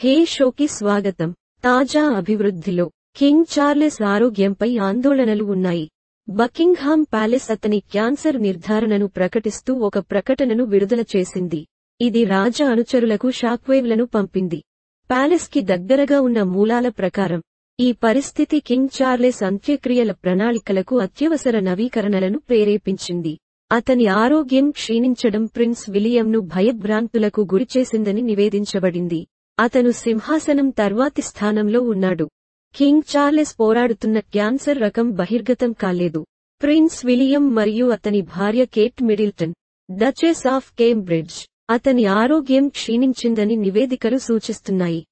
హే షోకి స్వాగతం. తాజా అభివృద్ధిలో కింగ్ చార్లెస్ ఆరోగ్యంపై ఆందోళనలు ఉన్నాయి. బకింగ్హామ్ ప్యాలెస్ అతని క్యాన్సర్ నిర్ధారణను ప్రకటిస్తూ ఒక ప్రకటనను విడుదల చేసింది. ఇది రాజ అనుచరులకు షాక్వేవ్లను పంపింది. ప్యాలెస్కి దగ్గరగా ఉన్న మూలాల ప్రకారం ఈ పరిస్థితి కింగ్ చార్లెస్ అంత్యక్రియల ప్రణాళికలకు అత్యవసర నవీకరణలను ప్రేరేపించింది. అతని ఆరోగ్యం క్షీణించడం ప్రిన్స్ విలియంను భయభ్రాంతులకు గురిచేసిందని నివేదించబడింది. అతను సింహాసనం తర్వాతి స్థానంలో ఉన్నాడు. కింగ్ చార్లెస్ పోరాడుతున్న క్యాన్సర్ రకం బహిర్గతం కాలేదు. ప్రిన్స్ విలియం మరియు అతని భార్య Kate Middleton Duchess of Cambridge అతని ఆరోగ్యం క్షీణించిందని నివేదికలు సూచిస్తున్నాయి.